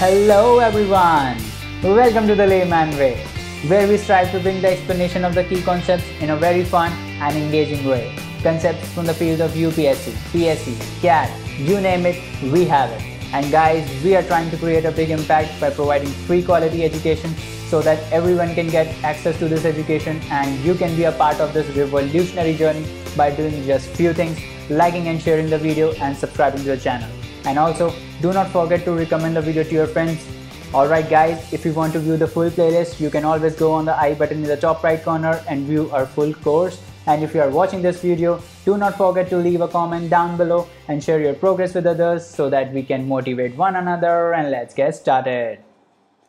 Hello, everyone. Welcome to the Layman Way, where we strive to bring the explanation of the key concepts in a very fun and engaging way. Concepts from the field of UPSC, PSC, CAT, you name it, we have it. And guys, we are trying to create a big impact by providing free quality education so that everyone can get access to this education and you can be a part of this revolutionary journey by doing just few things, liking and sharing the video and subscribing to the channel. And also, do not forget to recommend the video to your friends. Alright guys, if you want to view the full playlist, you can always go on the i button in the top right corner and view our full course. And if you are watching this video, do not forget to leave a comment down below and share your progress with others so that we can motivate one another and let's get started.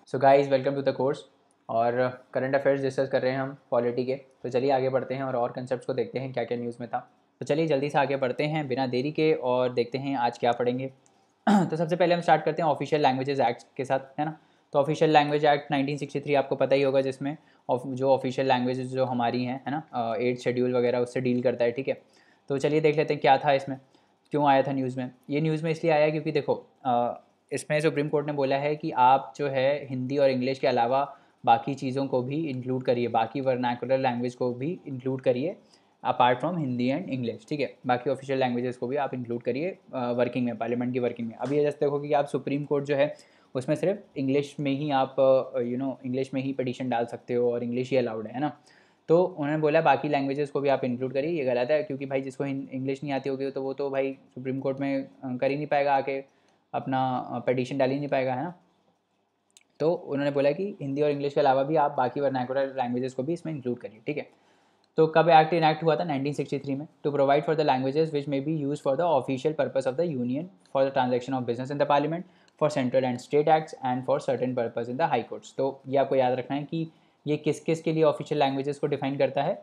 So guys, welcome to the course. और current affairs discuss कर रहे हैं हम polity के तो चलिए आगे बढ़ते हैं और और कंसेप्ट को देखते हैं क्या क्या न्यूज़ में था तो चलिए जल्दी से आगे बढ़ते हैं बिना देरी के और देखते हैं आज क्या पढ़ेंगे तो सबसे पहले हम स्टार्ट करते हैं ऑफिशियल लैंग्वेजेस एक्ट के साथ, है ना? तो ऑफिशियल लैंग्वेज एक्ट 1963 आपको पता ही होगा जिसमें जो ऑफिशियल लैंग्वेजेस जो हमारी हैं, है ना? एट शेड्यूल वगैरह उससे डील करता है, ठीक है? तो चलिए देख लेते हैं क्या था इसमें, क्यों आया था न्यूज़ में? ये न्यूज़ में इसलिए आया क्योंकि देखो इसमें सुप्रीम कोर्ट ने बोला है कि आप जो है हिंदी और इंग्लिश के अलावा बाकी चीज़ों को भी इंक्लूड करिए, बाकी वर्नाकुलर लैंग्वेज को भी इंक्लूड करिए। Apart from Hindi and English ठीक है? बाकी ऑफिशियल लैंग्वेजेस को भी आप इंक्लूड करिए वर्किंग में पार्लियामेंट की वर्किंग में। अभी ये जैसे देखो कि आप सुप्रीम कोर्ट जो है, उसमें सिर्फ़ इंग्लिश में ही आप यू नो इंग्लिश में ही पटिशन डाल सकते हो और इंग्लिश ही अलाउड है ना? तो उन्होंने बोला, बाकी लैंग्वेजेस को भी आप इंक्लूड करिए। ये गलत है, क्योंकि भाई जिसको इंग्लिश नहीं आती होगी तो वो तो भाई सुप्रीम कोर्ट में कर ही नहीं पाएगा आके, अपना पटिशन डाल ही नहीं पाएगा, है ना? तो उन्होंने बोला कि हिंदी और इंग्लिश के अलावा भी आप बाकी वर्नाकुलर लैंग्वेजेस को भी इसमें इंक्लूड करिए, ठीक है? तो कब एक्ट इनैक्ट हुआ था? 1963 में। To provide for the languages which may be used for the official purpose of the union for the transaction of business in the parliament for central and state acts and for certain purpose in the high courts तो ये आपको याद रखना है कि ये किस किस के लिए ऑफिशियल लैंग्वेजेस को डिफाइन करता है?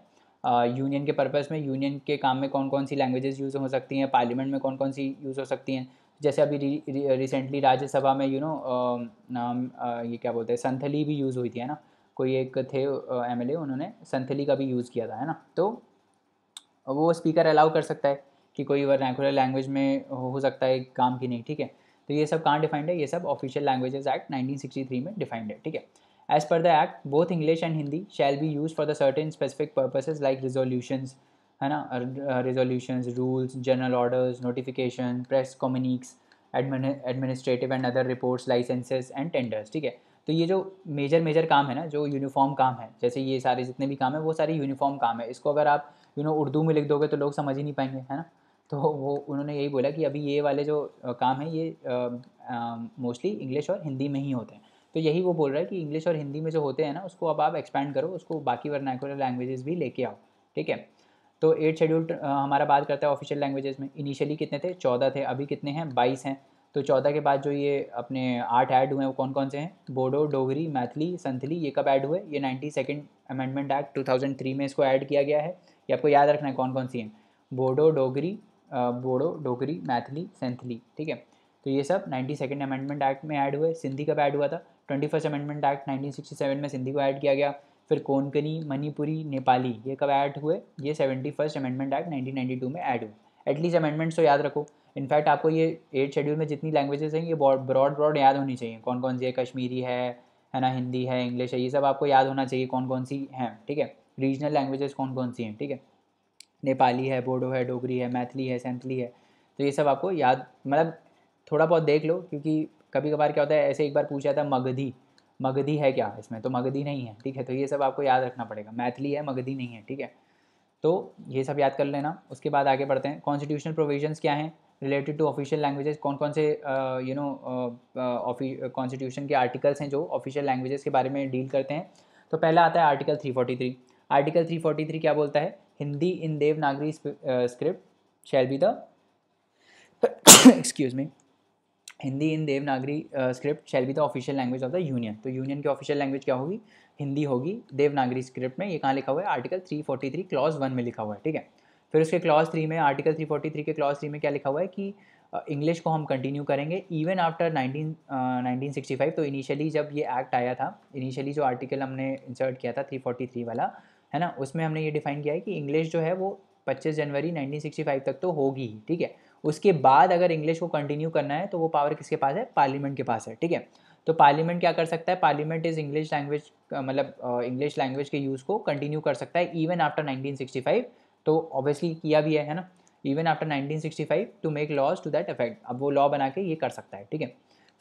यूनियन uh, के पर्पज़ में यूनियन के काम में कौन कौन सी लैंग्वेजेस यूज़ हो सकती हैं? पार्लियामेंट में कौन कौन सी यूज़ हो सकती हैं? जैसे अभी रिसेंटली राज्यसभा में यू you नो नाम ये क्या बोलते हैं? संथली भी यूज़ हुई थी है ना? कोई एक थे एम एल उन्होंने संथली का भी यूज़ किया था, है ना? तो वो स्पीकर अलाउ कर सकता है कि कोई वर्नैकुलर लैंग्वेज में हो सकता है काम की नहीं, ठीक है? तो ये सब कहाँ डिफाइंड है? ये सब ऑफिशियल लैंग्वेजेस एक्ट 1963 में डिफाइंड है, ठीक है? As per the act both English and Hindi shall be used for the certain specific purposes like resolutions है ना? Resolutions rules general orders notification press communiques administrative and other reports licences and tenders ठीक है? तो ये जो major major काम है ना, जो यूनिफॉर्म काम है, जैसे ये सारे जितने भी काम है, वो सारे यूनिफॉर्म काम है। इसको अगर आप यू नो उर्दू में लिख दोगे तो लोग समझ ही नहीं पाएँगे, है ना? तो वो, उन्होंने यही बोला कि अभी ये वाले जो काम है, ये मोस्टली इंग्लिश और हिंदी में ही होते हैं। तो यही वो बोल रहा है कि इंग्लिश और हिंदी में जो होते हैं ना, उसको अब आप एक्सपैंड करो, उसको बाकी वर्नैकुलर लैंग्वेजेस भी लेके आओ, ठीक है? तो एट शेड्यूल हमारा बात करता है ऑफिशियल लैंग्वेजेस में। इनिशियली कितने थे? चौदह थे, अभी कितने हैं? बाईस हैं। तो चौदह के बाद जो ये अपने आठ ऐड हुए हैं, वो कौन कौन से हैं? बोडो, डोगरी, मैथिली, संथली, ये कब ऐड हुए? ये ninety second amendment act two thousand three में इसको ऐड किया गया है। ये आपको याद रखना है कौन कौन सी हैं? बोडो, डोगरी बोडो, डोगरी, मैथिली, सेंथली, ठीक है? तो ये सब नाइन्टी सेकेंड अमेंडमेंट एक्ट में ऐड हुए। सिंधी कब ऐड हुआ था? Twenty first amendment act nineteen sixty seven में सिंधी को ऐड किया गया। फिर कोंकणी, मणिपुरी, नेपाली, ये कब ऐड हुए? ये seventy first amendment act nineteen ninety two में ऐड हुए। एटलीस्ट अमेंडमेंट्स तो याद रखो। इनफैक्ट आपको ये एट शेड्यूल में जितनी लैंग्वेजेस हैं, ये ब्रॉड ब्रॉड याद होनी चाहिए। कौन कौन सी है? कश्मीरी है है ना? हिंदी है इंग्लिश है, ये सब आपको याद होना चाहिए कौन कौन सी हैं, ठीक है? रीजनल लैंग्वेजेस कौन कौन सी हैं, ठीक है? नेपाली है, बोडो है, डोगरी है, मैथिली है, सेंथली है तो ये सब आपको याद मतलब थोड़ा बहुत देख लो, क्योंकि कभी कभार क्या होता है, ऐसे एक बार पूछा था, मगधी। मगधी है क्या इसमें? तो मगधी नहीं है, ठीक है? तो ये सब आपको याद रखना पड़ेगा। मैथिली है, मगधी नहीं है, ठीक है? तो ये सब याद कर लेना। उसके बाद आगे बढ़ते हैं। कॉन्स्टिट्यूशनल प्रोविजंस क्या हैं? रिलेटेड टू ऑफिशियल लैंग्वेजेस कौन कौन से यू नो कॉन्स्टिट्यूशन के आर्टिकल्स हैं जो ऑफिशियल लैंग्वेजेस के बारे में डील करते हैं। तो पहला आता है आर्टिकल 343 आर्टिकल 343 क्या बोलता है? Hindi in Devanagari script shall be the excuse me Hindi in Devanagari script shall be the official language of the union तो यूनियन की ऑफिशियल लैंग्वेज क्या होगी? हिंदी होगी देवनागरी स्क्रिप्ट में। ये कहाँ लिखा हुआ है? आर्टिकल 343 क्लॉज वन में लिखा हुआ है, ठीक है? फिर उसके क्लॉज थ्री में आर्टिकल थ्री फोर्टी थ्री के क्लॉज थ्री में क्या लिखा हुआ है कि इंग्लिश को हम कंटिन्यू करेंगे even after nineteen nineteen sixty five तो इनिशियली जब ये एक्ट आया था इनिशियली जो आर्टिकल हमने इंसर्ट किया था थ्री फोर्टी थ्री वाला, है ना, उसमें हमने ये डिफाइन किया है कि इंग्लिश जो है वो पच्चीस जनवरी नाइनटीन सिक्सटी फाइव तक तो होगी ही, ठीक है? उसके बाद अगर इंग्लिश को कंटिन्यू करना है तो वो पावर किसके पास है? पार्लियामेंट के पास है, ठीक है? तो पार्लियामेंट क्या कर सकता है? पार्लियामेंट इज़ इंग्लिश लैंग्वेज मतलब इंग्लिश लैंग्वेज के यूज़ को कंटिन्यू कर सकता है इवन आफ्टर 1965 तो ऑब्वियसली किया भी है है ना? Even after 1965 to make laws to that effect अब वो लॉ बना के ये कर सकता है, ठीक है?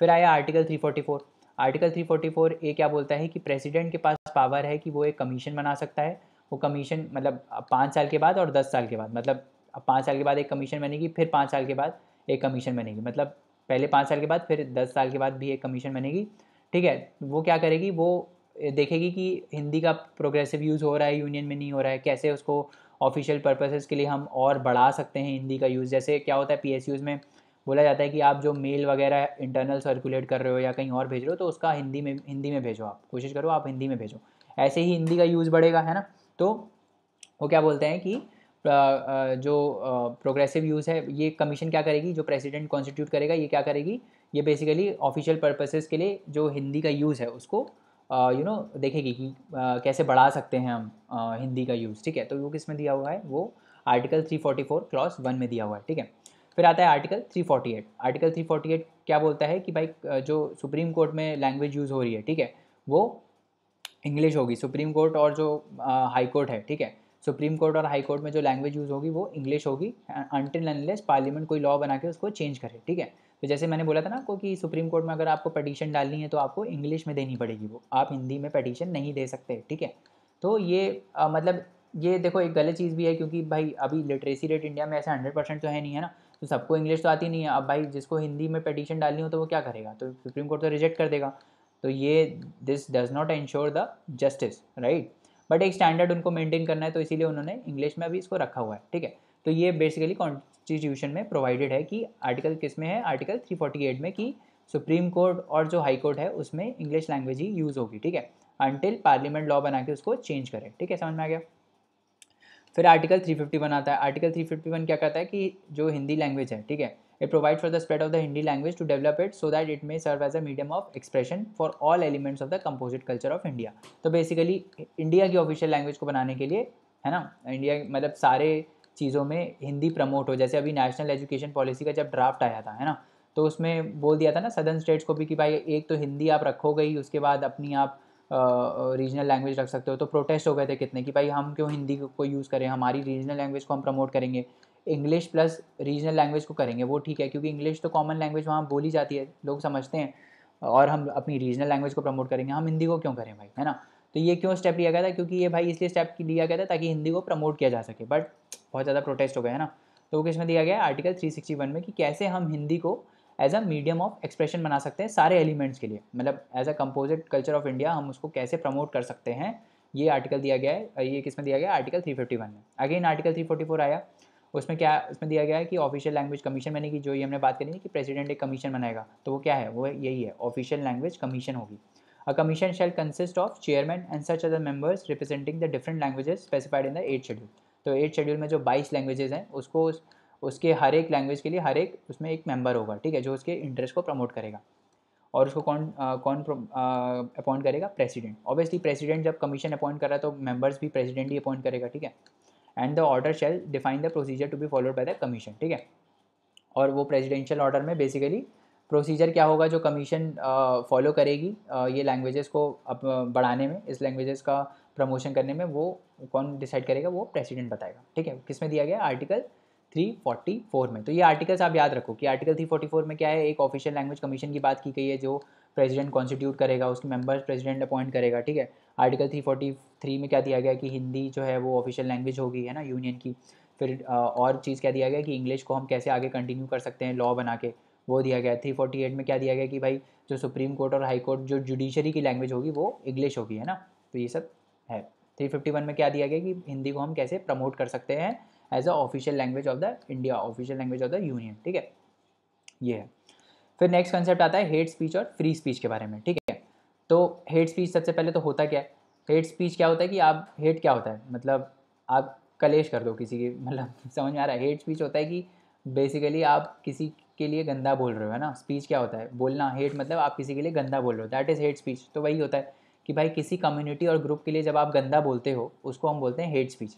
फिर आया आर्टिकल 344 आर्टिकल 344 ए क्या बोलता है कि प्रेसिडेंट के पास पावर है कि वो एक कमीशन बना सकता है? वो कमीशन मतलब पाँच साल के बाद और दस साल के बाद। मतलब अब पाँच साल के बाद एक कमीशन बनेगी, फिर पाँच साल के बाद एक कमीशन बनेगी। मतलब पहले पाँच साल के बाद, फिर दस साल के बाद भी एक कमीशन बनेगी। ठीक है? वो क्या करेगी? वो देखेगी कि हिंदी का प्रोग्रेसिव यूज़ हो रहा है यूनियन में नहीं हो रहा है, कैसे उसको ऑफिशियल पर्पसेस के लिए हम और बढ़ा सकते हैं हिंदी का यूज़ जैसे क्या होता है पी में बोला जाता है कि आप जो मेल वगैरह इंटरनल सर्कुलेट कर रहे हो या कहीं और भेज रहे हो तो उसका हिंदी में हिंदी में भेजो आप। कोशिश करो आप हिंदी में भेजो। ऐसे ही हिंदी का यूज़ बढ़ेगा, है ना? तो वो क्या बोलते हैं कि जो प्रोग्रेसिव यूज़ है, ये कमीशन क्या करेगी? जो प्रेसिडेंट कॉन्स्टिट्यूट करेगा, ये क्या करेगी? ये बेसिकली ऑफिशियल पर्पसेस के लिए जो हिंदी का यूज़ है, उसको यू नो देखेगी कि कैसे बढ़ा सकते हैं हम हिंदी का यूज़ ठीक है? तो वो किसमें दिया हुआ है? वो आर्टिकल 344 क्लॉज वन में दिया हुआ है, ठीक है? फिर आता है आर्टिकल 348 आर्टिकल 348 क्या बोलता है कि भाई जो सुप्रीम कोर्ट में लैंग्वेज यूज़ हो रही है, ठीक है? वो इंग्लिश होगी सुप्रीम कोर्ट और जो हाई कोर्ट है, ठीक है? सुप्रीम कोर्ट और हाई कोर्ट में जो लैंग्वेज यूज़ होगी, वो इंग्लिश होगी अनटिल अनलेस पार्लियामेंट कोई लॉ बना के उसको चेंज करे, ठीक है? तो जैसे मैंने बोला था ना आपको कि सुप्रीम कोर्ट में अगर आपको पटिशन डालनी है तो आपको इंग्लिश में देनी पड़ेगी वो। आप हिंदी में पटिशन नहीं दे सकते ठीक है? तो ये आ, मतलब ये देखो एक गलत चीज़ भी है क्योंकि भाई अभी लिटरेसी रेट इंडिया में ऐसा हंड्रेड परसेंट तो है नहीं है ना? तो सबको इंग्लिश तो आती नहीं है। अब भाई जिसको हिंदी में पटिशन डालनी हो तो वो क्या करेगा? तो सुप्रीम कोर्ट तो रिजेक्ट कर देगा। तो ये this does not ensure the justice right but एक स्टैंडर्ड उनको मेंटेन करना है तो इसीलिए उन्होंने इंग्लिश में अभी इसको रखा हुआ है ठीक है? तो ये बेसिकली कॉन्स्टिट्यूशन में प्रोवाइडेड है कि आर्टिकल किसमें है? आर्टिकल 348 में कि सुप्रीम कोर्ट और जो हाई कोर्ट है, उसमें इंग्लिश लैंग्वेज ही यूज़ होगी, ठीक है? अनटिल पार्लियामेंट लॉ बना के उसको चेंज करें, ठीक है? समझ में आ गया? फिर आर्टिकल 351 आता है। आर्टिकल 351 क्या कहता है कि जो हिंदी लैंग्वेज है, ठीक है? It provide for the spread of the Hindi language to develop it so that it may serve as a medium of expression for all elements of the composite culture of India तो basically India की official language को बनाने के लिए, है ना? India मतलब सारे चीज़ों में हिंदी प्रमोट हो। जैसे अभी नेशनल एजुकेशन पॉलिसी का जब ड्राफ्ट आया था, है ना? तो उसमें बोल दिया था ना सदर्न स्टेट्स को भी कि भाई एक तो हिंदी आप रखोगे ही उसके बाद अपनी आप रीजनल लैंग्वेज रख सकते हो। तो प्रोटेस्ट हो गए थे कितने कि भाई हम क्यों हिंदी को यूज़ करें? हमारी रीजनल लैंग्वेज को हम प्रमोट करेंगे। इंग्लिश प्लस रीजनल लैंग्वेज को करेंगे, वो ठीक है, क्योंकि इंग्लिश तो कॉमन लैंग्वेज वहाँ बोली जाती है, लोग समझते हैं। और हम अपनी रीजनल लैंग्वेज को प्रमोट करेंगे। हम हिंदी को क्यों करें भाई, है ना? तो ये क्यों स्टेप लिया गया था? क्योंकि ये भाई इसलिए स्टेप लिया गया था ताकि हिंदी को प्रमोट किया जा सके। बट बहुत ज़्यादा प्रोटेस्ट हो गया है ना? तो वो किसमें दिया गया आर्टिकल 361 में कि कैसे हम हिंदी को as a medium of expression बना सकते हैं सारे एलिमेंट्स के लिए। मतलब as a composite culture of India हम उसको कैसे प्रमोट कर सकते हैं? ये आर्टिकल दिया गया है, ये किसमें दिया गया आर्टिकल 351 में। अगेन आर्टिकल 344 आया। उसमें क्या, उसमें दिया गया है कि ऑफिशियल लैंग्वेज कमीशन बनेगी जो ये हमने बात करी कि प्रेसिडेंट एक कमीशन बनाएगा। तो वो क्या है? वो यही है ऑफिशियल लैंग्वेज कमीशन होगी। A commission shall consist of chairman and such other members representing the different languages specified in the eighth schedule तो एट शेड्यूल में जो बाईस लैंग्वेजेज हैं उसको उस, उसके हर एक लैंग्वेज के लिए हर एक उसमें एक मेंबर होगा ठीक है? जो उसके इंटरेस्ट को प्रमोट करेगा। और उसको कौन आ, कौन अपॉइंट करेगा? प्रेसिडेंट ऑब्वियसली प्रेसिडेंट जब कमीशन अपॉइंट कर रहा है तो मेंबर्स भी प्रेसिडेंट ही अपॉइंट करेगा ठीक है? And the order shall define the procedure to be followed by the commission ठीक है? और वो प्रेसिडेंशियल ऑर्डर में बेसिकली प्रोसीजर क्या होगा जो कमीशन फॉलो करेगी आ, ये लैंग्वेजेस को अब बढ़ाने में इस लैंग्वेजेस का प्रमोशन करने में वो कौन डिसाइड करेगा? वो प्रेसिडेंट बताएगा। ठीक है? किसमें दिया गया? आर्टिकल 344 में। तो ये आर्टिकल्स आप याद रखो कि आर्टिकल 344 में क्या है? एक ऑफिशियल लैंग्वेज कमीशन की बात की गई है जो प्रेसिडेंट कॉन्स्टिट्यूट करेगा, उसके मेंबर्स प्रेसिडेंट अपॉइंट करेगा। ठीक है? आर्टिकल 343 में क्या दिया गया कि हिंदी जो है वो ऑफिशियल लैंग्वेज होगी, है ना? यूनियन की। फिर और चीज़ क्या दिया गया कि इंग्लिश को हम कैसे आगे कंटिन्यू कर सकते हैं? लॉ बना के। वो दिया गया। थ्री फोर्टी एट में क्या दिया गया कि भाई जो सुप्रीम कोर्ट और हाई कोर्ट जो जुडिशरी की लैंग्वेज होगी, वो इंग्लिश होगी, है ना? तो ये सब है। थ्री फिफ्टी वन में क्या दिया गया कि हिंदी को हम कैसे प्रमोट कर सकते हैं as a official language of the India official language of the union ठीक है? ये है। फिर नेक्स्ट कंसेप्ट आता है हेट स्पीच और फ्री स्पीच के बारे में, ठीक है? तो हेट स्पीच सबसे पहले तो होता क्या है? हेट स्पीच क्या होता है कि आप हेट क्या होता है? मतलब आप कलेश कर दो किसी की मतलब समझ में आ रहा है? हेट स्पीच होता है कि बेसिकली आप किसी के लिए गंदा बोल रहे हो, है ना? स्पीच क्या होता है? बोलना हेट मतलब आप किसी के लिए गंदा बोल रहे हो दैट इज़ हेट स्पीच तो वही होता है। कि भाई किसी कम्युनिटी और ग्रुप के लिए जब आप गंदा बोलते हो, उसको हम बोलते हैं हेट स्पीच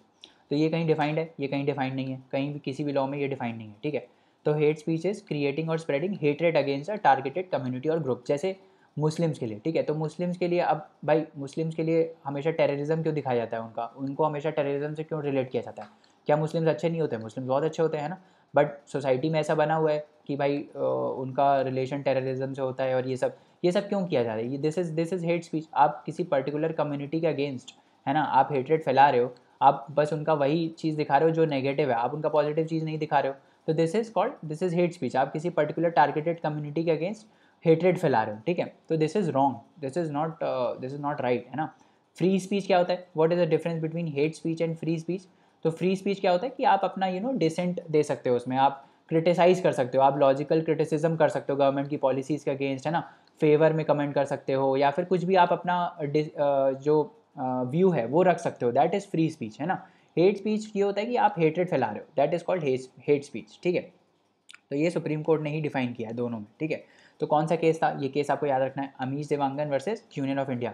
तो ये कहीं डिफाइंड है, ये कहीं डिफाइंड नहीं है. कहीं भी किसी भी लॉ में ये डिफाइंड नहीं है, ठीक है? तो हेट स्पीच इज़ क्रिएटिंग और spreading hatred against a targeted community और ग्रुप जैसे मुस्लिम्स के लिए, ठीक है? तो मुस्लिम्स के लिए अब भाई, मुस्लिम्स के लिए हमेशा टेररिज्म क्यों दिखाया जाता है उनका? उनको हमेशा टेररिज्म से क्यों रिलेट किया जाता है? क्या मुस्लिम्स अच्छे नहीं होते? मुस्लिम्स बहुत अच्छे होते हैं ना? बट सोसाइटी में ऐसा बना हुआ है कि भाई उनका रिलेशन टेररिज्म से होता है और ये सब ये सब क्यों किया जा रहा है? ये this is this is hate speech आप किसी पर्टिकुलर कम्युनिटी के अगेंस्ट है ना? आप हेटरेट फैला रहे हो, आप बस उनका वही चीज़ दिखा रहे हो जो नेगेटिव है। आप उनका पॉजिटिव चीज़ नहीं दिखा रहे हो। तो this is called this is hate speech आप किसी पर्टिकुलर टारगेटेड कम्युनिटी के अगेंस्ट हेटरेट फैला रहे हो, ठीक है? तो this is wrong this is not this is not right है ना? फ्री स्पीच क्या होता है? What is the difference between hate speech and free speech तो फ्री स्पीच क्या होता है कि आप अपना यू नो डिसेंट दे सकते हो उसमें। आप क्रिटिसाइज़ कर सकते हो। आप लॉजिकल क्रिटिसिज्म कर सकते हो गवर्नमेंट की पॉलिसीज़ के अगेंस्ट है ना? फेवर में कमेंट कर सकते हो, या फिर कुछ भी आप अपना जो व्यू है, वो रख सकते हो। दैट इज़ फ्री स्पीच है ना? हेट स्पीच ये होता है कि आप हेटरेट फैला रहे हो। That is called hate speech ठीक है? तो ये सुप्रीम कोर्ट ने ही डिफाइन किया है दोनों में, ठीक है? तो कौन सा केस था? ये केस आपको याद रखना है Amish Devangan versus union of India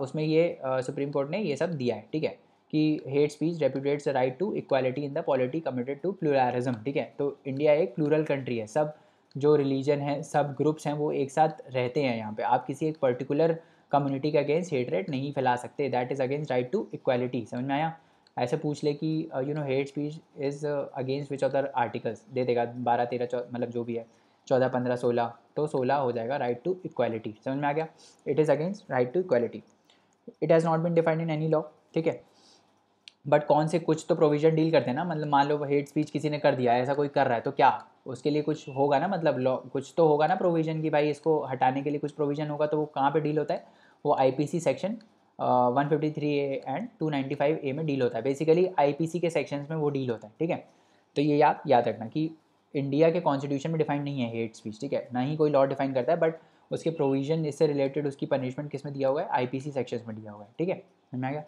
उसमें ये सुप्रीम कोर्ट ने ये सब दिया है, ठीक है? कि hate speech repudiates right to equality in the polity committed to pluralism ठीक है? तो इंडिया एक प्लूरल कंट्री है, सब जो रिलीजन है, सब ग्रुप्स हैं, वो एक साथ रहते हैं यहाँ पे। आप किसी एक पर्टिकुलर कम्युनिटी के अगेंस्ट हेट रेट नहीं फैला सकते। That is against right to equality समझ में आया? ऐसे पूछ ले कि you know hate speech is against which other articles दे देगा, बारह, तेरह मतलब जो भी है। चौदह, पंद्रह, सोलह तो सोलह हो जाएगा राइट टू इक्वालिटी समझ में आ गया? It is against right to equality it has not been defined in any law ठीक है? बट कौन से कुछ तो प्रोविज़न डील करते हैं ना? मतलब मान लो हेट स्पीच किसी ने कर दिया, ऐसा कोई कर रहा है तो क्या? उसके लिए कुछ होगा ना? मतलब लॉ कुछ तो होगा ना प्रोविज़न की भाई इसको हटाने के लिए कुछ प्रोविज़न होगा तो वो कहाँ पे डील होता है? वो IPC section one fifty three A and two ninety five A में डील होता है। बेसिकली आईपीसी के सेक्शंस में वो डील होता है, ठीक है? तो ये याद याद रखना कि इंडिया के कॉन्स्टिट्यूशन में डिफाइन नहीं है हेट स्पीच ठीक है? ना ही कोई लॉ डिफाइन करता है बट उसके प्रोविज़न इससे रिलेटेड उसकी पनिशमेंट किसमें दिया हुआ है? आईपीसी सेक्शंस में दिया हुआ है, ठीक है? समझ में आ गया?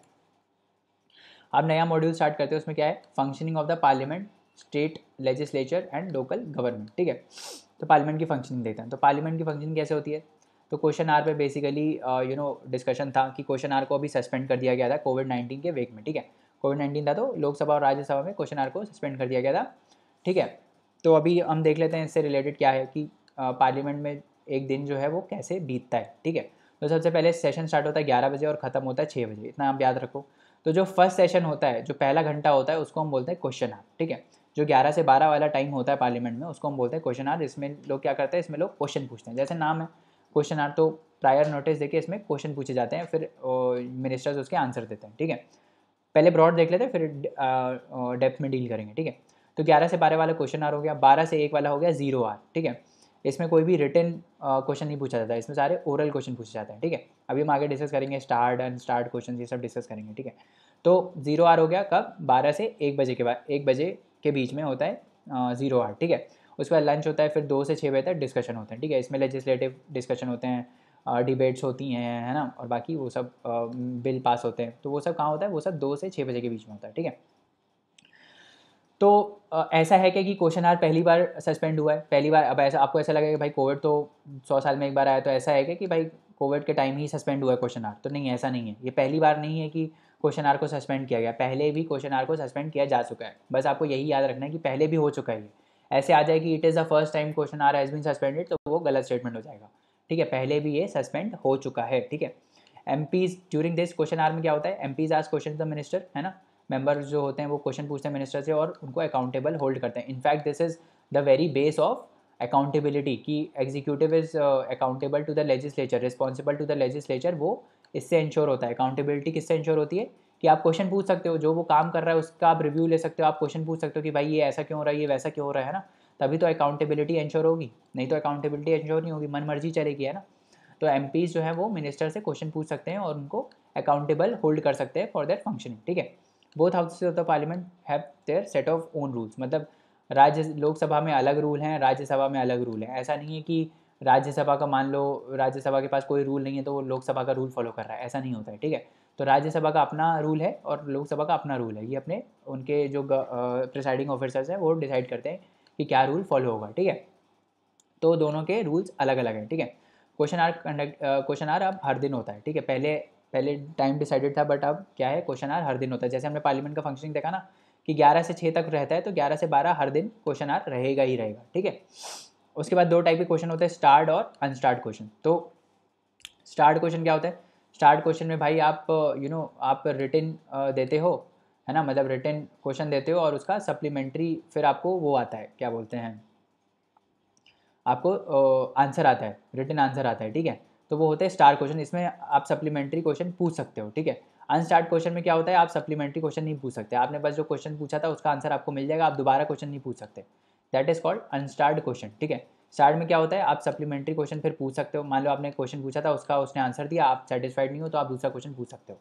आप नया मॉड्यूल स्टार्ट करते हो, उसमें क्या है? Functioning of the parliament state legislature and local government ठीक है? तो पार्लियामेंट की फंक्शनिंग देखते हैं। तो पार्लियामेंट की फंक्शनिंग कैसे होती है? तो क्वेश्चन आर पे बेसिकली यू नो डिस्कशन था कि क्वेश्चन आर को अभी सस्पेंड कर दिया गया था कोविड नाइन्टीन के वेक में, ठीक है? कोविड नाइन्टीन था तो लोकसभा और राज्यसभा में क्वेश्चन आर को सस्पेंड कर दिया गया था, ठीक है? तो अभी हम देख लेते हैं इससे रिलेटेड क्या है कि पार्लियामेंट में एक दिन जो है वो कैसे बीतता है, ठीक है? तो सबसे पहले सेशन स्टार्ट होता है ग्यारह बजे और ख़त्म होता है छः बजे। इतना आप याद रखो। तो जो फ़र्स्ट सेशन होता है, जो पहला घंटा होता है, उसको हम बोलते हैं क्वेश्चन आर ठीक है? जो 11 से 12 वाला टाइम होता है पार्लियामेंट में, उसको हम बोलते हैं क्वेश्चन आर इसमें लोग क्या करते हैं? इसमें लोग क्वेश्चन पूछते हैं। जैसे नाम है क्वेश्चन आर तो प्रायर नोटिस देके इसमें क्वेश्चन पूछे जाते हैं, फिर मिनिस्टर्स उसके आंसर देते हैं, ठीक है? पहले ब्रॉड देख लेते हैं, फिर डेप्थ में डील करेंगे, ठीक है? तो ग्यारह से बारह वाला क्वेश्चन आर हो गया, बारह से एक वाला हो गया ज़ीरो आर ठीक है? इसमें कोई भी रिटर्न क्वेश्चन नहीं पूछा जाता है इसमें सारे ओरल क्वेश्चन पूछे जाते हैं, ठीक है? अभी हम आगे डिस्कस करेंगे स्टार्ट एंड स्टार्ट क्वेश्चन ये सब डिस्कस करेंगे, ठीक है? तो ज़ीरो आर हो गया कब? बारह से एक बजे के बाद, एक बजे के बीच में होता है ज़ीरो आर ठीक है? उसके बाद लंच होता है, फिर दो से छः बजे तक डिस्कशन होते हैं, ठीक है? इसमें लेजिस्लेटिव डिस्कशन होते हैं डिबेट्स होती हैं, है ना? और बाकी वो सब बिल पास होते हैं तो वो सब कहाँ होता है? वो सब दो से छः बजे के बीच में होता है, ठीक है? तो ऐसा है क्या कि क्वेश्चन आर पहली बार सस्पेंड हुआ है? पहली बार, अब ऐसा, आपको ऐसा लगेगा कि भाई कोविड तो सौ साल में एक बार आया तो ऐसा है क्या कि भाई कोविड के टाइम ही सस्पेंड हुआ है क्वेश्चन आर तो नहीं, ऐसा नहीं है। ये पहली बार नहीं है कि क्वेश्चन आर को सस्पेंड किया गया। पहले भी क्वेश्चन आर को सस्पेंड किया जा चुका है। बस आपको यही याद रखना है कि पहले भी हो चुका है ऐसे आ जाए कि it is the first time question hour has been suspended तो वो गलत स्टेटमेंट हो जाएगा। ठीक है, पहले भी ये सस्पेंड हो चुका है। ठीक है MPs during this question hour में क्या होता है? एम पीज आज क्वेश्चन द मिनिस्टर है ना? मेंबर्स जो होते हैं वो क्वेश्चन पूछते हैं मिनिस्टर से और उनको अकाउंटेबल होल्ड करते हैं। In fact this is the very base of accountability कि executive is accountable to the legislature responsible to the legislature वो इससे इंश्योर होता है। अकाउंटेबिलिटी किससे इंश्योर होती है? कि आप क्वेश्चन पूछ सकते हो, जो वो काम कर रहा है उसका आप रिव्यू ले सकते हो, आप क्वेश्चन पूछ सकते हो कि भाई ये ऐसा क्यों हो रहा है, ये वैसा क्यों हो रहा है ना? तभी तो अकाउंटेबिलिटी इंश्योर होगी। नहीं तो अकाउंटेबिलिटी इंश्योर नहीं होगी मन मर्ज़ी चलेगी, है ना? तो एम जो है वो मिनिस्टर से क्वेश्चन पूछ सकते हैं और उनको अकाउंटेबल होल्ड कर सकते हैं फॉर दैट फंक्शनिंग ठीक है? Both houses of the parliament have their set of own rules मतलब राज्य, लोकसभा में अलग रूल हैं, राज्यसभा में अलग रूल हैं। ऐसा नहीं है कि राज्यसभा का मान लो, राज्यसभा के पास कोई रूल नहीं है तो वो लोकसभा का रूल फॉलो कर रहा है। ऐसा नहीं होता है, ठीक है? तो राज्यसभा का अपना रूल है और लोकसभा का अपना रूल है। ये अपने, उनके जो प्रिसाइडिंग ऑफिसर्स हैं, वो डिसाइड करते हैं कि क्या रूल फॉलो होगा, ठीक है? तो दोनों के रूल्स अलग अलग हैं, ठीक है? Question hour conduct question hour अब हर दिन होता है, ठीक है? पहले पहले टाइम डिसाइडेड था बट अब क्या है? क्वेश्चन आर हर दिन होता है। जैसे हमने पार्लियामेंट का फंक्शनिंग देखा ना, कि 11 से 6 तक रहता है तो 11 से 12 हर दिन क्वेश्चन आर रहेगा ही रहेगा, ठीक है? उसके बाद दो टाइप के क्वेश्चन होते हैं स्टार्ट और अनस्टार्ट क्वेश्चन तो स्टार्ट क्वेश्चन क्या होता है? स्टार्ट क्वेश्चन में भाई आप यू नो आप रिटर्न देते हो, है ना? मतलब रिटर्न क्वेश्चन देते हो और उसका सप्लीमेंट्री फिर आपको वो आता है, क्या बोलते हैं? आपको आंसर आता है रिटर्न आंसर आता है, ठीक है? तो वो होते हैं स्टार क्वेश्चन, इसमें आप सप्लीमेंट्री क्वेश्चन पूछ सकते हो, ठीक है? अनस्टार्ट क्वेश्चन में क्या होता है, आप सप्लीमेंट्री क्वेश्चन नहीं पूछ सकते। आपने बस जो क्वेश्चन पूछा था, उसका आंसर आपको मिल जाएगा, आप दोबारा क्वेश्चन नहीं पूछ सकते। That is called unstarred question ठीक है? स्टार्ट में क्या होता है, आप सप्लीमेंट्री क्वेश्चन फिर पूछ सकते हो। मान लो आपने क्वेश्चन पूछा था, उसका उसने आंसर दिया, आप सेटिस्फाइड नहीं हो तो आप दूसरा क्वेश्चन पूछ सकते हो।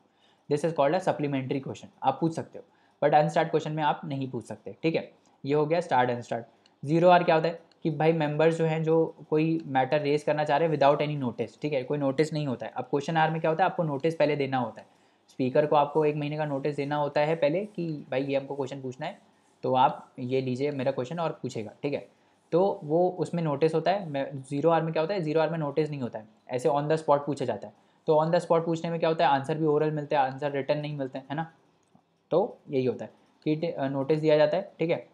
This is called a supplementary question आप पूछ सकते हो। बट अनस्टार्ट क्वेश्चन में आप नहीं पूछ सकते, ठीक है? ये हो गया स्टार्ट अनस्टार्ट ज़ीरो आर क्या होता है? कि भाई मेंबर्स जो हैं, जो कोई मैटर रेज करना चाह रहे हैं विदाउट एनी नोटिस ठीक है? कोई नोटिस नहीं होता है। अब क्वेश्चन आर में क्या होता है? आपको नोटिस पहले देना होता है। स्पीकर को आपको एक महीने का नोटिस देना होता है पहले कि भाई ये हमको क्वेश्चन पूछना है तो आप ये लीजिए मेरा क्वेश्चन और पूछेगा, ठीक है? तो वो उसमें नोटिस होता है। ज़ीरो आर में क्या होता है? ज़ीरो आर में नोटिस नहीं होता है। ऐसे ऑन द स्पॉट पूछा जाता है। तो ऑन द स्पॉट पूछने में क्या होता है? आंसर भी ओरल मिलते हैं आंसर रिटर्न नहीं मिलते, हैं है ना? तो यही होता है कि नोटिस दिया जाता है, ठीक है?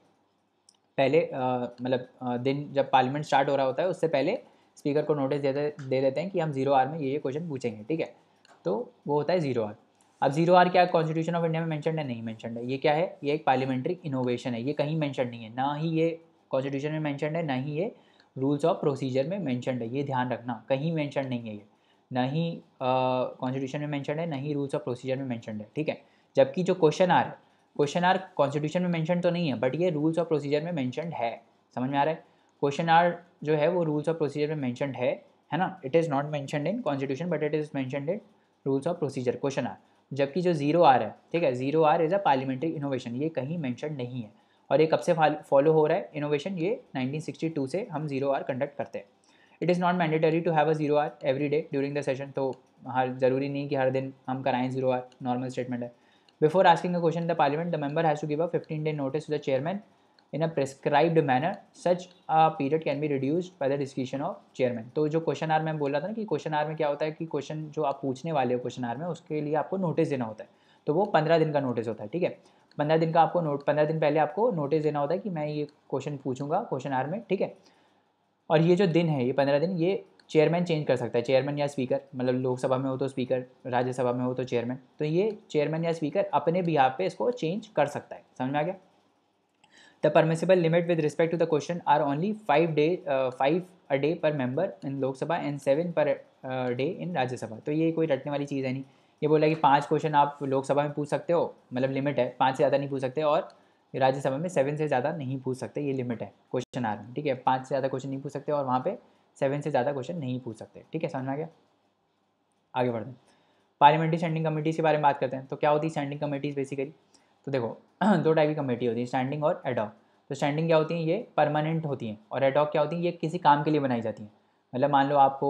पहले मतलब दिन जब पार्लियामेंट स्टार्ट हो रहा होता है, उससे पहले स्पीकर को नोटिस दे दे देते हैं कि हम ज़ीरो आर में ये ये क्वेश्चन पूछेंगे, ठीक है? तो वो होता है ज़ीरो आर। अब ज़ीरो आर क्या कॉन्स्टिट्यूशन ऑफ़ इंडिया में मैंशन है? नहीं मैंशन है। ये क्या है? ये एक पार्लियामेंट्री इनोवेशन है। ये कहीं मैंशन नहीं है। ना ही ये कॉन्स्टिट्यूशन में मैंशन है, ना ही ये रूल्स ऑफ़ प्रोसीजर में मैंशन है। ये ध्यान रखना। कहीं मैंशन नहीं है ये। ना ही कॉन्स्टिट्यूशन में मैंशन है, ना ही रूल्स ऑफ़ प्रोसीजर में मैंशन है, ठीक है? जबकि जो क्वेश्चन आर है क्वेश्चन आर कॉन्स्टिट्यूशन में मैंशन तो नहीं है बट ये रूल्स ऑफ़ प्रोसीजर में मैंशन है। समझ में आ रहा है? क्वेश्चन आर जो है वो रूल्स ऑफ़ प्रोसीजर में मैंशन है है ना? It is not mention in constitution but it is mention in rules of procedure question hour जबकि जो ज़ीरो आर है, ठीक है? Zero hour is a parliamentary innovation ये कहीं मैंशन नहीं है। और ये कब से फॉलो हो रहा है? इनोवेशन ये 1962 से हम ज़ीरो आर कंडक्ट करते हैं। It is not mandatory to have a zero hour every day during the session तो हर ज़रूरी नहीं कि हर दिन हम कराएँ ज़ीरो आर नॉर्मल स्टेटमेंट है। Before asking a question in the parliament, the member has to give a 15 day notice to the chairman in a prescribed manner. Such a period can be reduced by the discretion of. तो जो question hour में बोल रहा था ना कि question hour में क्या होता है कि क्वेश्चन जो आप पूछने वाले हो क्वेश्चन आर में उसके लिए आपको नोटिस देना होता है तो वो पंद्रह दिन का नोटिस होता है ठीक है पंद्रह दिन का आपको नोट पंद्रह दिन पहले आपको नोटिस देना होता है कि मैं ये क्वेश्चन पूछूँगा क्वेश्चन आर में ठीक है और ये जो दिन है ये पंद्रह दिन ये चेयरमैन चेंज कर सकता है चेयरमैन या स्पीकर मतलब लोकसभा में हो तो स्पीकर राज्यसभा में हो तो चेयरमैन तो ये चेयरमैन या स्पीकर अपने बिहार पे इसको चेंज कर सकता है। समझ में आ गया? The permissible limit with respect to the question hour only five day five a day per member in Lok Sabha and seven per day in Rajya Sabha. तो ये कोई रटने वाली चीज़ है नहीं। ये बोला कि पाँच क्वेश्चन आप लोकसभा में पूछ सकते हो मतलब लिमिट है, पाँच से ज़्यादा नहीं पूछ सकते और राज्यसभा में सेवन से ज़्यादा नहीं पूछ सकते, ये लिमिट है क्वेश्चन आर में, ठीक है? पाँच से ज़्यादा क्वेश्चन नहीं पूछ सकते और वहाँ पे सेवन से ज़्यादा क्वेश्चन नहीं पूछ सकते। ठीक है, समझ में आ गया? आगे बढ़ते हैं। पार्लियामेंट्री स्टैंडिंग कमेटीज़ के बारे में बात करते हैं। तो क्या होती है स्टैंडिंग कमेटीज़ बेसिकली तो देखो, दो टाइप की कमेटी होती है स्टैंडिंग और एडॉक तो स्टैंडिंग क्या होती है? ये परमानेंट होती हैं और एडॉक क्या होती है? ये किसी काम के लिए बनाई जाती हैं। मतलब मान लो आपको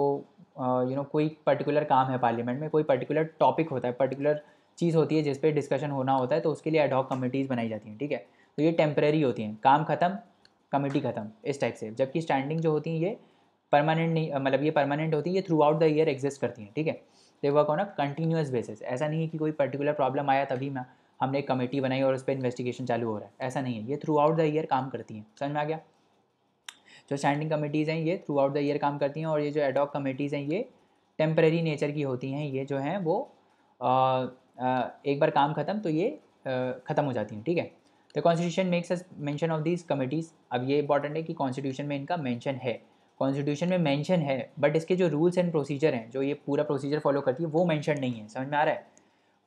यू नो कोई पर्टिकुलर काम है पार्लियामेंट में, कोई पर्टिकुलर टॉपिक होता है पर्टिकुलर चीज़ होती है जिस पर डिस्कशन होना होता है तो उसके लिए एडॉक कमेटीज़ बनाई जाती हैं, ठीक है? तो ये टेम्प्रेरी होती हैं। काम ख़त्म कमेटी ख़त्म, इस टाइप से। जबकि स्टैंडिंग जो होती हैं, ये परमानेंट नहीं मतलब ये परमानेंट होती है ये throughout the year exist करती हैं ठीक है? They work on a continuous basis ऐसा नहीं है कि कोई पर्टिकुलर प्रॉब्लम आया तभी मैं हमने एक कमेटी बनाई और उस पर इन्वेस्टिगेशन चालू हो रहा है। ऐसा नहीं है। ये थ्रू आउट द ईयर काम करती हैं। समझ में आ गया? जो स्टैंडिंग कमेटीज़ हैं ये थ्रू आउट द ईयर काम करती हैं और ये जो एडॉक कमेटीज़ हैं ये टेम्प्रेरी नेचर की होती हैं। ये जो हैं वो आ, आ, एक बार काम ख़त्म तो ये ख़त्म हो जाती हैं ठीक है? The constitution makes us mention of these committees अब ये इंपॉर्टेंट है कि कॉन्स्टिट्यूशन में इनका मेंशन है। कॉन्स्टिट्यूशन में मेंशन है बट इसके जो रूल्स एंड प्रोसीजर हैं जो ये पूरा प्रोसीजर फॉलो करती है वो मेंशन नहीं है समझ में आ रहा है?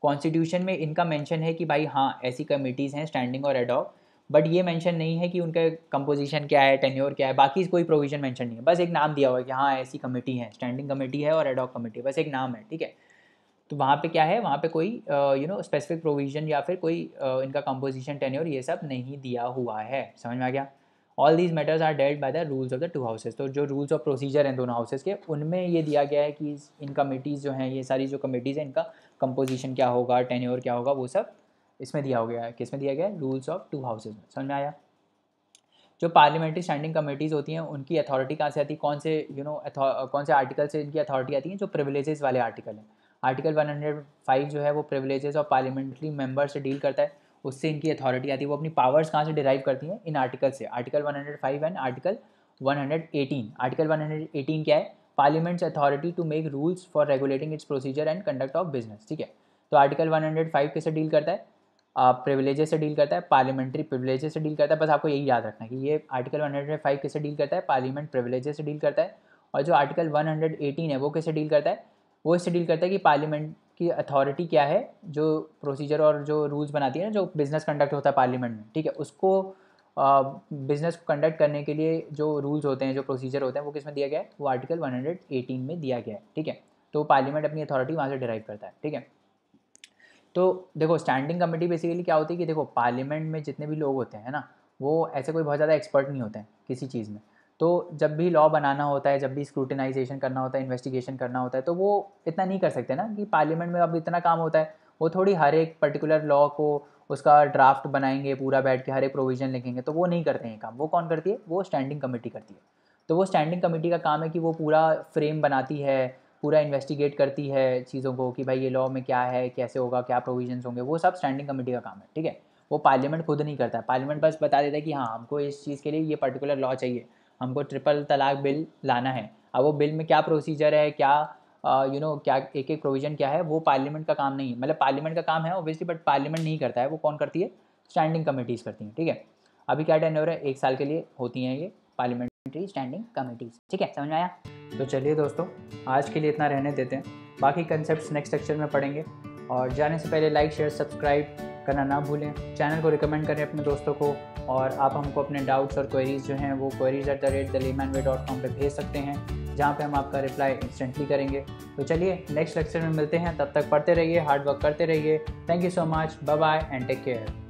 कॉन्स्टिट्यूशन में इनका मेंशन है कि भाई हाँ ऐसी कमिटीज़ हैं स्टैंडिंग और एडॉक बट ये मेंशन नहीं है कि उनका कंपोजिशन क्या है टेन्योर क्या है बाकी कोई प्रोविज़न मेंशन नहीं है। बस एक नाम दिया हुआ है कि हाँ ऐसी कमेटी है स्टैंडिंग कमेटी है और एडॉक कमेटी बस एक नाम है ठीक है? तो वहाँ पे क्या है? वहाँ पे कोई यू नो स्पेसिफिक प्रोविज़न या फिर कोई uh, इनका कंपोजिशन टेन्योर ये सब नहीं दिया हुआ है समझ में आ गया? All these matters are dealt by the rules of the two houses तो जो रूल्स ऑफ़ प्रोसीजर हैं दोनों हाउसेज के, उनमें ये दिया गया है कि इन कमेटीज़ जो हैं, ये सारी जो कमेटीज़ हैं, इनका कंपोजिशन क्या होगा टेन्योर क्या होगा, वो सब इसमें दिया हो गया है। किसमें दिया गया है? रूल्स ऑफ़ टू हाउसेज में। समझ में आया? जो पार्लियामेंट्री स्टैंडिंग कमेटीज़ होती हैं, उनकी अथॉरिटी कहाँ से आती है? कौन से यू नो कौन से आर्टिकल से इनकी अथॉरिटी आती है? जो प्रिविलेजेस वाले आर्टिकल हैं। आर्टिकल 105 जो है, वो प्रिविलेजेस ऑफ़ पार्लियामेंट्री मेंबर से डील करता है। उससे इनकी अथॉरिटी आती है। वो अपनी पावर्स कहाँ से डिराइव करती हैं? इन आर्टिकल से। आर्टिकल 105 एंड आर्टिकल 118 आर्टिकल 118 क्या है? Parliament's authority to make rules for regulating its procedure and conduct of business ठीक है? तो आर्टिकल 105 कैसे डील करता है? प्रिविलेजेस से डील करता है। पार्लियामेंट्री प्रिविलेजेस से डील करता है। बस आपको यही याद रखना कि ये आर्टिकल 105 कैसे डील करता है? पार्लियामेंट प्रिविलेजेस से डील करता है। और जो आर्टिकल 118 है, वो कैसे डील करता है? वो इससे डील करता है कि पार्लियामेंट की अथॉरिटी क्या है, जो प्रोसीजर और जो रूल्स बनाती है ना, जो बिज़नेस कंडक्ट होता है पार्लियामेंट में, ठीक है? उसको बिज़नेस को कंडक्ट करने के लिए जो रूल्स होते हैं, जो प्रोसीजर होते हैं, वो किसमें दिया गया है? वो आर्टिकल 118 में दिया गया है, ठीक है? तो पार्लियामेंट अपनी अथॉरिटी वहाँ से डिराइव करता है, ठीक है? तो देखो स्टैंडिंग कमेटी बेसिकली क्या होती है कि देखो पार्लियामेंट में जितने भी लोग होते हैं ना? वो ऐसे कोई बहुत ज़्यादा एक्सपर्ट नहीं होते हैं, किसी चीज़ में। तो जब भी लॉ बनाना होता है, जब भी स्क्रूटिनाइजेशन करना होता है इन्वेस्टिगेशन करना होता है तो वो इतना नहीं कर सकते ना कि पार्लियामेंट में अब इतना काम होता है। वो थोड़ी हर एक पर्टिकुलर लॉ को उसका ड्राफ्ट बनाएँगे, पूरा बैठ के हर एक प्रोविज़न लिखेंगे तो वो नहीं करते हैं काम। वो कौन करती है? वो स्टैंडिंग कमेटी करती है। तो वो स्टैंडिंग कमेटी का काम है कि वो पूरा फ्रेम बनाती है, पूरा इन्वेस्टिगेट करती है चीज़ों को कि भाई ये लॉ में क्या है, कैसे होगा, क्या प्रोविजंस होंगे, वो सब स्टैंडिंग कमेटी का काम है, ठीक है? वो पार्लियामेंट खुद नहीं करता। है पार्लियामेंट बस बता देता है कि हाँ हमको इस चीज़ के लिए ये पर्टिकुलर लॉ चाहिए। हमको ट्रिपल तलाक बिल लाना है। अब वो बिल में क्या प्रोसीजर है, क्या यू नो क्या एक एक प्रोविज़न क्या है, वो पार्लियामेंट का काम नहीं है। मतलब पार्लियामेंट का काम है ओबियसली बट पार्लियामेंट नहीं करता है, वो कौन करती है? स्टैंडिंग कमेटीज़ करती हैं, ठीक है? अभी क्या टेन्योर है? एक साल के लिए होती हैं ये पार्लियामेंट्री स्टैंडिंग कमेटीज़ ठीक है? समझ में आया? तो चलिए दोस्तों, आज के लिए इतना रहने देते हैं। बाकी कंसेप्ट नेक्स्ट लेक्चर में पढ़ेंगे। और जाने से पहले लाइक शेयर सब्सक्राइब करना ना भूलें। चैनल को रिकमेंड करें अपने दोस्तों को। और आप हमको अपने डाउट्स और क्वेरीज जो हैं, वो queries at the rate the layman way dot com पर भेज सकते हैं, जहाँ पे हम आपका रिप्लाई इंस्टेंटली करेंगे। तो चलिए नेक्स्ट लेक्चर में मिलते हैं। तब तक पढ़ते रहिए हार्ड वर्क करते रहिए। Thank you so much bye bye and take care